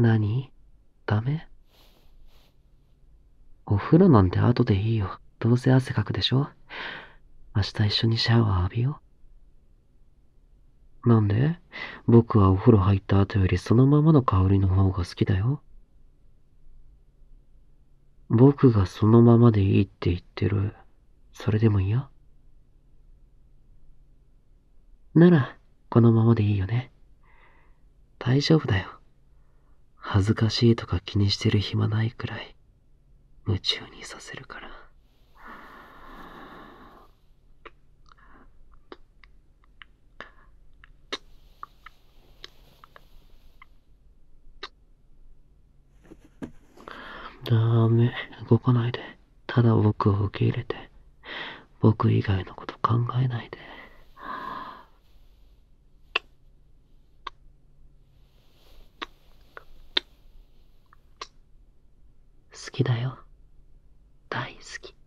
何？ダメ？お風呂なんて後でいいよ。どうせ汗かくでしょ？明日一緒にシャワー浴びよう。なんで？僕はお風呂入った後よりそのままの香りの方が好きだよ。僕がそのままでいいって言ってる。それでも嫌なら、このままでいいよね。大丈夫だよ。恥ずかしいとか気にしてる暇ないくらい、夢中にさせるから。ダメ、動かないで。ただ僕を受け入れて。僕以外のこと考えないで。好きだよ。大好き。